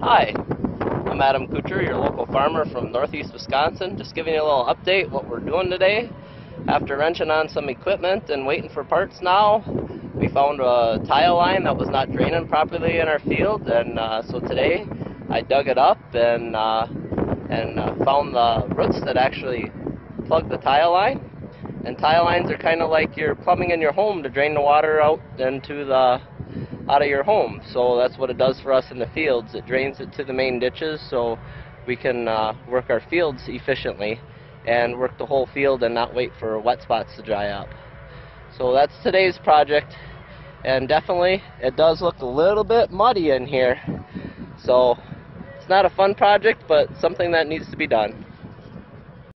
Hi, I'm Adam Kucher, your local farmer from northeast Wisconsin. Just giving you a little update what we're doing today. After wrenching on some equipment and waiting for parts now, we found a tile line that was not draining properly in our field, and uh, so today I dug it up and uh, and uh, found the roots that actually plug the tile line. And tile lines are kind of like your plumbing in your home to drain the water out into the out of your home. So that's what it does for us in the fields. It drains it to the main ditches so we can uh, work our fields efficiently and work the whole field and not wait for wet spots to dry up. So that's today's project and definitely it does look a little bit muddy in here. So it's not a fun project but something that needs to be done.